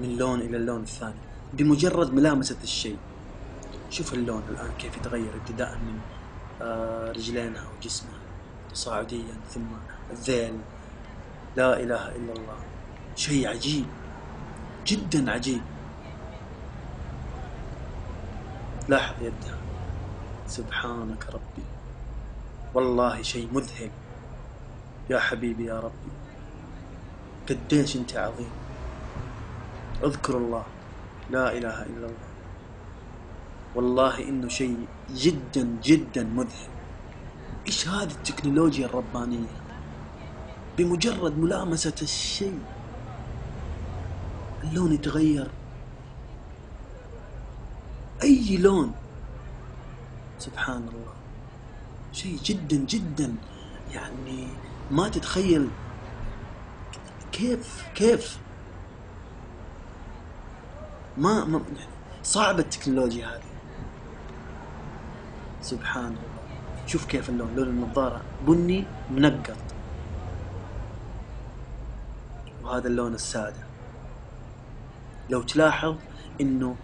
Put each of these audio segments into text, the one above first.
من لون إلى اللون الثاني بمجرد ملامسة الشيء. شوف اللون الآن كيف يتغير ابتداء من آه، رجلينها وجسمها تصاعديا ثم الذيل. لا إله إلا الله. شيء عجيب جدا عجيب. لاحظ يدها. سبحانك ربي. والله شيء مذهل. يا حبيبي يا ربي. قديش أنت عظيم. أذكر الله. لا إله إلا الله. والله إنه شيء جدا جدا مذهل. إيش هذه التكنولوجيا الربانية بمجرد ملامسة الشيء. اللون يتغير. أي لون؟ سبحان الله. شيء جدا جدا. يعني ما تتخيل كيف كيف ما, ما يعني صعبة التكنولوجيا هذه. سبحان الله. شوف كيف اللون لون النظارة. بني منقط. وهذا اللون السادة. لو تلاحظ إنه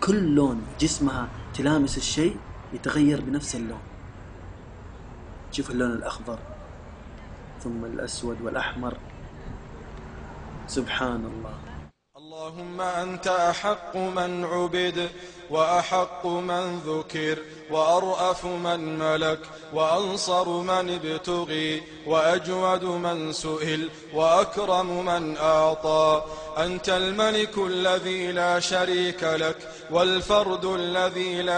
كل لون جسمها تلامس الشيء يتغير بنفس اللون. شوف اللون الأخضر. ثم الأسود والأحمر. سبحان الله. اللهم أنت أحق من عبد وأحق من ذكر وأرأف من ملك وأنصر من ابتغي وأجود من سئل وأكرم من أعطى أنت الملك الذي لا شريك لك والفرد الذي لا